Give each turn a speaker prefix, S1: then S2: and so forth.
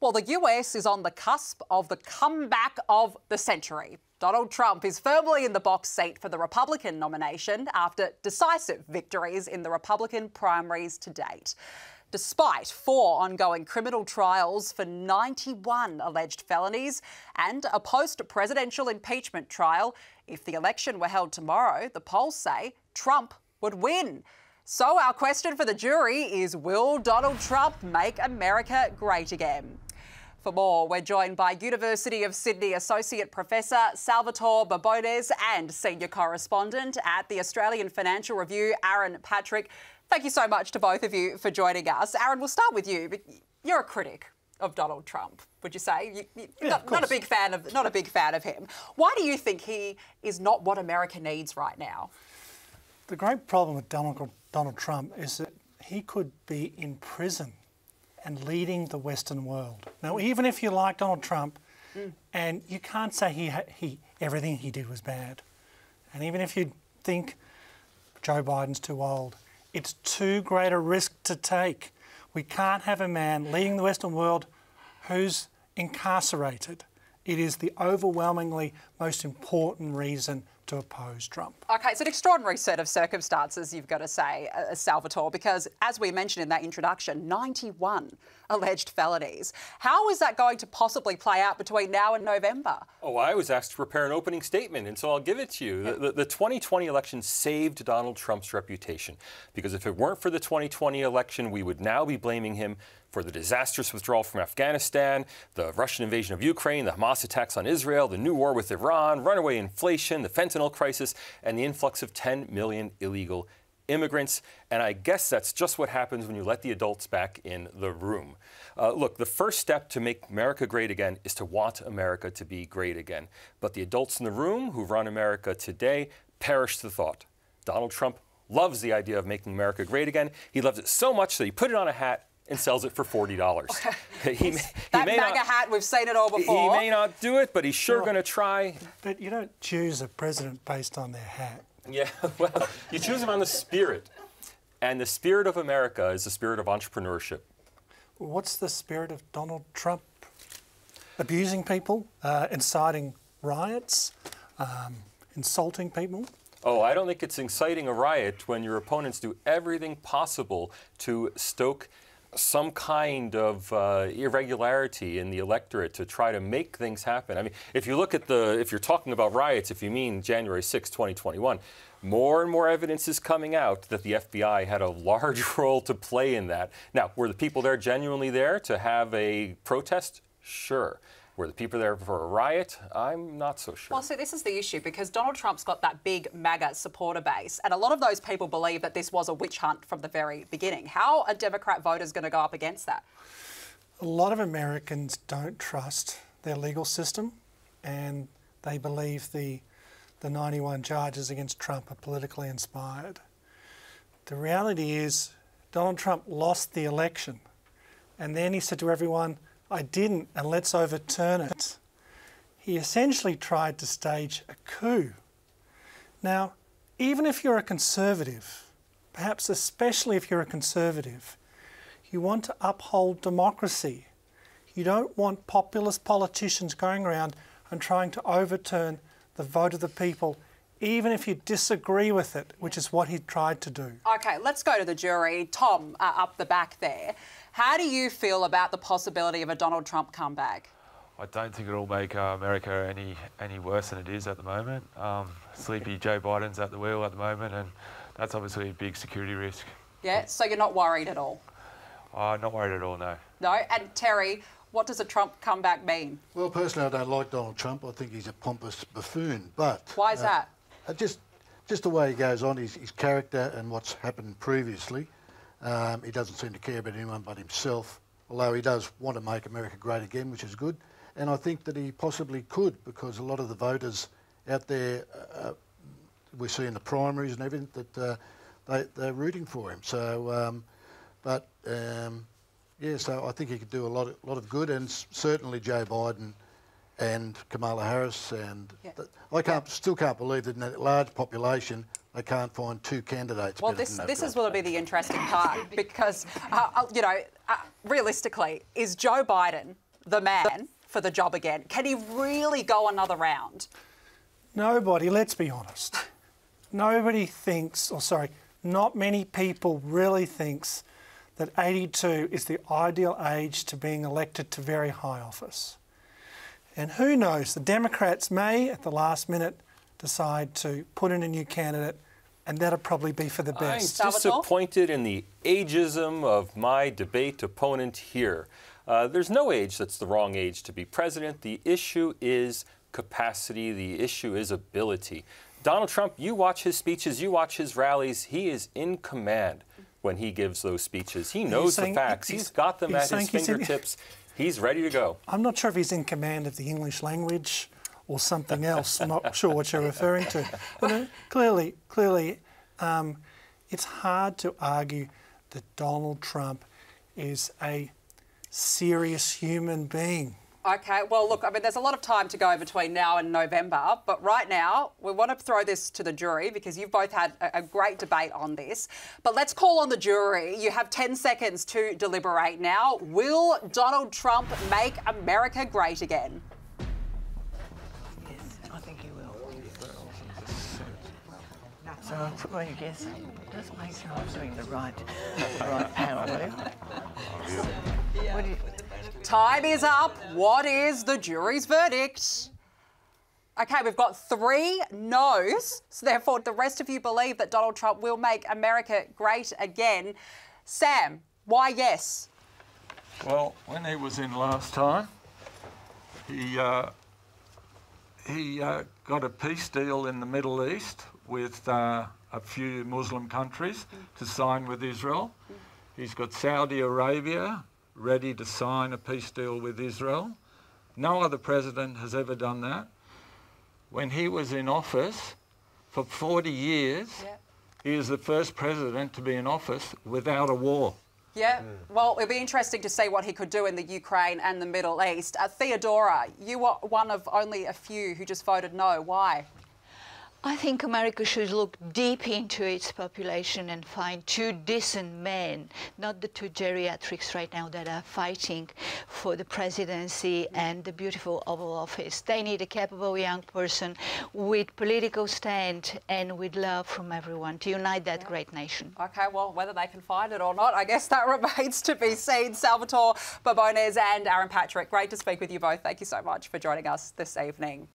S1: Well, the US is on the cusp of the comeback of the century. Donald Trump is firmly in the box seat for the Republican nomination after decisive victories in the Republican primaries to date. Despite four ongoing criminal trials for 91 alleged felonies and a post presidential impeachment trial, if the election were held tomorrow, the polls say Trump would win. So, our question for the jury is Will Donald Trump make America great again? For more, we're joined by University of Sydney Associate Professor Salvatore Babones and Senior Correspondent at the Australian Financial Review, Aaron Patrick. Thank you so much to both of you for joining us. Aaron, we'll start with you. You're a critic of Donald Trump, would you say? You, you, yeah, not, not, a big fan of not a big fan of him. Why do you think he is not what America needs right now?
S2: The great problem with Donald, Donald Trump is that he could be in prison and leading the Western world. Now, even if you like Donald Trump, mm. and you can't say he, he everything he did was bad, and even if you think Joe Biden's too old, it's too great a risk to take. We can't have a man leading the Western world who's incarcerated. It is the overwhelmingly most important reason to oppose Trump.
S1: Okay, it's an extraordinary set of circumstances, you've got to say, uh, Salvatore, because as we mentioned in that introduction, 91 alleged felonies. How is that going to possibly play out between now and November?
S3: Oh, I was asked to prepare an opening statement, and so I'll give it to you. The, the, the 2020 election saved Donald Trump's reputation, because if it weren't for the 2020 election, we would now be blaming him for the disastrous withdrawal from Afghanistan, the Russian invasion of Ukraine, the Hamas attacks on Israel, the new war with Iran, runaway inflation, the fentanyl crisis, and the influx of 10 million illegal immigrants. And I guess that's just what happens when you let the adults back in the room. Uh, look, the first step to make America great again is to want America to be great again. But the adults in the room who run America today perish the thought. Donald Trump loves the idea of making America great again. He loves it so much that he put it on a hat and sells it for forty dollars.
S1: he, he that MAGA not, hat, we've seen it all before.
S3: He may not do it, but he's sure well, going to try.
S2: But you don't choose a president based on their hat.
S3: Yeah, well, you choose him on the spirit, and the spirit of America is the spirit of entrepreneurship.
S2: What's the spirit of Donald Trump? Abusing people, uh, inciting riots, um, insulting people.
S3: Oh, I don't think it's inciting a riot when your opponents do everything possible to stoke some kind of uh, irregularity in the electorate to try to make things happen. I mean, if you look at the, if you're talking about riots, if you mean January 6, 2021, more and more evidence is coming out that the FBI had a large role to play in that. Now, were the people there genuinely there to have a protest? Sure. Were the people there for a riot? I'm not so sure.
S1: Well, see, this is the issue because Donald Trump's got that big MAGA supporter base, and a lot of those people believe that this was a witch hunt from the very beginning. How are Democrat voters going to go up against that?
S2: A lot of Americans don't trust their legal system, and they believe the the 91 charges against Trump are politically inspired. The reality is, Donald Trump lost the election, and then he said to everyone, I didn't, and let's overturn it. He essentially tried to stage a coup. Now, even if you're a conservative, perhaps especially if you're a conservative, you want to uphold democracy. You don't want populist politicians going around and trying to overturn the vote of the people, even if you disagree with it, which is what he tried to do.
S1: Okay, let's go to the jury. Tom, uh, up the back there. How do you feel about the possibility of a Donald Trump comeback?
S4: I don't think it'll make uh, America any any worse than it is at the moment. Um, sleepy Joe Biden's at the wheel at the moment, and that's obviously a big security risk.
S1: Yeah, so you're not worried at all?
S4: Uh, not worried at all, no.
S1: No, and Terry, what does a Trump comeback mean?
S5: Well, personally, I don't like Donald Trump. I think he's a pompous buffoon. But
S1: why is uh, that?
S5: Uh, just, just the way he goes on, his, his character and what's happened previously. Um, he doesn't seem to care about anyone but himself, although he does want to make America great again, which is good. And I think that he possibly could because a lot of the voters out there, uh, uh we see in the primaries and everything, that uh, they, they're rooting for him. So, um, but um, yeah, so I think he could do a lot of, lot of good, and certainly Joe Biden and Kamala Harris. And yeah. I can't, yeah. still can't believe that in that large population, they can't find two candidates.
S1: Well, this
S5: than
S1: this is
S5: guys.
S1: going to be the interesting part because, uh, uh, you know, uh, realistically, is Joe Biden the man for the job again? Can he really go another round?
S2: Nobody, let's be honest, nobody thinks, or sorry, not many people really thinks that 82 is the ideal age to being elected to very high office. And who knows, the Democrats may at the last minute decide to put in a new candidate and that'll probably be for the
S3: I'm
S2: best.
S3: Disappointed in the ageism of my debate opponent here. Uh, there's no age that's the wrong age to be president. The issue is capacity, the issue is ability. Donald Trump, you watch his speeches, you watch his rallies, he is in command when he gives those speeches. He knows
S2: saying-
S3: the facts,
S2: he's-
S3: he's got them
S2: he's
S3: at his
S2: saying he's in-
S3: fingertips, he's ready to go.
S2: I'm not sure if he's in command of the English language or something else. I'm not sure what you're referring to. But uh, clearly, clearly, um, it's hard to argue that Donald Trump is a serious human being.
S1: Okay, well, look, I mean, there's a lot of time to go between now and November, but right now, we want to throw this to the jury because you've both had a, a great debate on this. But let's call on the jury. You have 10 seconds to deliberate now. Will Donald Trump make America great again?
S6: Yes, I think he will. So I'll put my guess. Just make sure I'm doing the right, the right panel, will you? What do you?
S1: Time is up. What is the jury's verdict? Okay, we've got three no's, so therefore the rest of you believe that Donald Trump will make America great again. Sam, why yes?
S7: Well, when he was in last time, he uh, he uh, got a peace deal in the Middle East with uh, a few Muslim countries to sign with Israel. He's got Saudi Arabia ready to sign a peace deal with Israel. No other president has ever done that. When he was in office for 40 years,
S1: Yeah.
S7: he is the first president to be in office without a war.
S1: Yeah, well, it'll be interesting to see what he could do in the Ukraine and the Middle East. Uh, Theodora, you were one of only a few who just voted no. Why?
S8: I think America should look deep into its population and find two decent men, not the two geriatrics right now that are fighting for the presidency and the beautiful Oval Office. They need a capable young person with political stand and with love from everyone to unite that great nation.
S1: Okay, well, whether they can find it or not, I guess that remains to be seen. Salvatore Babones and Aaron Patrick, great to speak with you both. Thank you so much for joining us this evening.